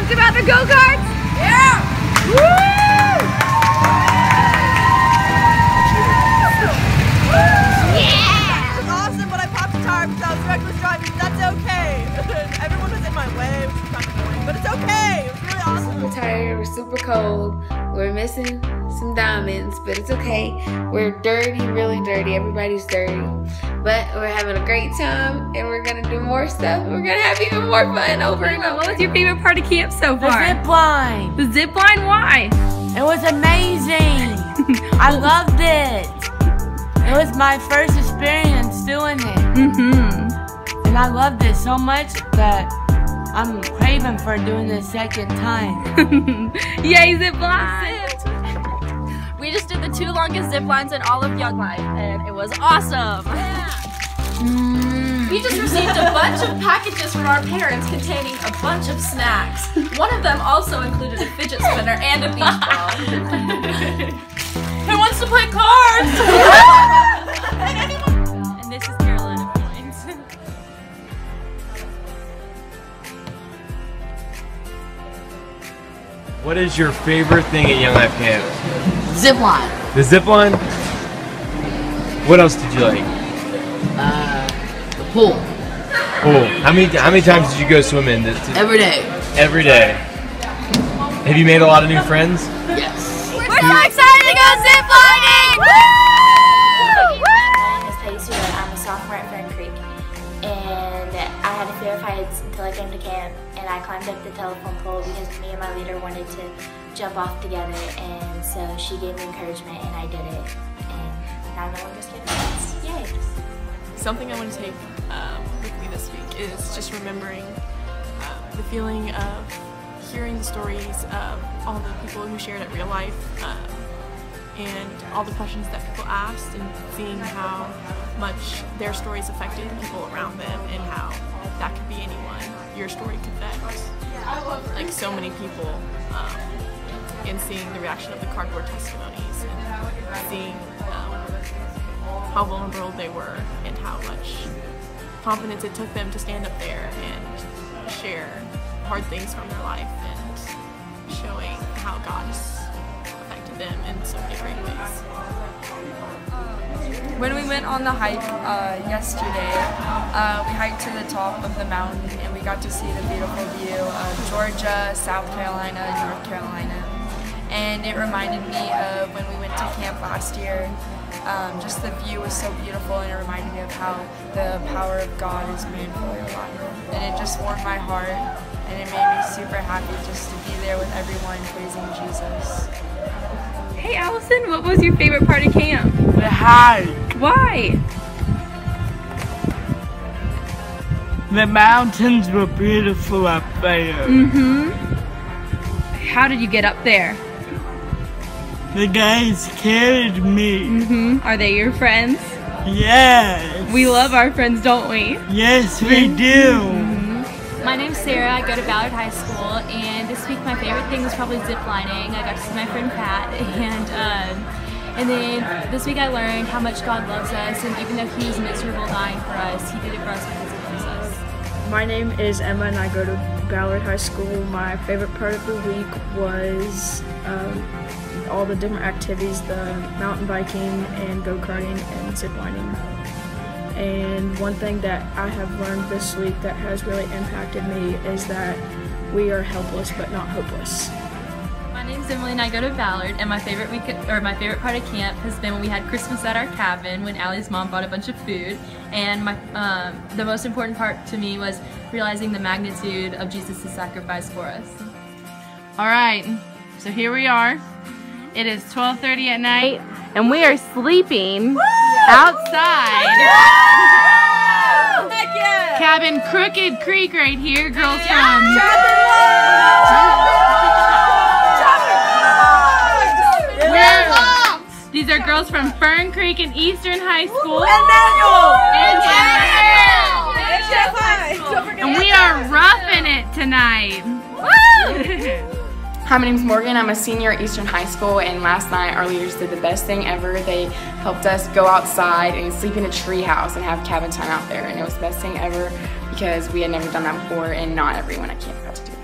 pumped about the go-karts? Yeah! Woo! Yeah! It was awesome, but I popped a tire because I was reckless driving. That's okay. Everyone was in my way, which was kind of annoying, but it's okay. It was really awesome. We're tired, we're super cold, we're missing some diamonds, but it's okay. We're dirty, really dirty. Everybody's dirty. But we're having a great time and we're gonna do more stuff. We're gonna have even more fun over and over. What was your favorite part of camp so The far? zip line. The zip line? Why? It was amazing. I loved it. It was my first experience doing it. Mm-hmm. And I loved it so much that I'm craving for doing it a second time. Yay, zip line! We just did the two longest zip lines in all of Young Life, and it was awesome. Mm. We just received a bunch of packages from our parents containing a bunch of snacks. One of them also included a fidget spinner and a beach ball. Who wants to play cards? What is your favorite thing at Young Life Camp? Zip line. The zip line? What else did you like? Uh, the pool. Cool. How many how many times did you go swimming? To, to- Every day. every day. Have you made a lot of new friends? Yes. We're so excited to go ziplining! My jump off together. And so she gave me encouragement and I did it. And now no longer scared of. Yay. Something I want to take um, with me this week is just remembering uh, the feeling of hearing the stories of all the people who shared at real life um, and all the questions that people asked and seeing how much their stories affected the people around them and how that could be anyone your story affect like so many people um, and seeing the reaction of the cardboard testimonies and seeing um, how vulnerable they were and how much confidence it took them to stand up there and share hard things from their life and showing how God has affected them in so many great ways. When we went on the hike uh, yesterday, uh, we hiked to the top of the mountain and we got to see the beautiful view of Georgia, South Carolina, and North Carolina. And it reminded me of when we went to camp last year. Um, just the view was so beautiful and it reminded me of how the power of God is moved for your life. And it just warmed my heart and it made me super happy just to be there with everyone praising Jesus. Hey, Allison, what was your favorite part of camp? The hike. Why? The mountains were beautiful up there. Mm-hmm. How did you get up there? The guys carried me. Mm-hmm. Are they your friends? Yes. We love our friends, don't we? Yes, we do. My name's Sarah. I go to Ballard High School, and this week my favorite thing was probably zip lining. I got to see my friend Pat, and um, and then this week I learned how much God loves us, and even though He was miserable dying for us, He did it for us because He loves us. My name is Emma and I go to Ballard High School. My favorite part of the week was um, all the different activities, the mountain biking and go-karting and zip lining. And one thing that I have learned this week that has really impacted me is that we are helpless but not hopeless. My name is Emily, and I go to Ballard. And my favorite week, or my favorite part of camp, has been when we had Christmas at our cabin. When Allie's mom bought a bunch of food, and my um, the most important part to me was realizing the magnitude of Jesus' sacrifice for us. All right, so here we are. It is 12:30 at night, and we are sleeping outside. Cabin Crooked Creek right here, girls from. These are girls from Fern Creek and Eastern High School. And And we are roughing it tonight. Hi, my name's Morgan. I'm a senior at Eastern High School, and last night our leaders did the best thing ever. They helped us go outside and sleep in a tree house and have cabin time out there, and it was the best thing ever because we had never done that before, and not everyone at camp got to do it.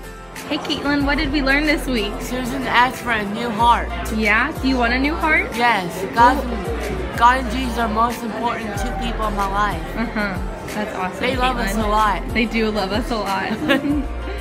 Hey Caitlin, what did we learn this week? Susan asked for a new heart. Yeah? Do you want a new heart? Yes. God, God and Jesus are most important two people in my life. Uh-huh. That's awesome. They love us a lot. They do love us a lot.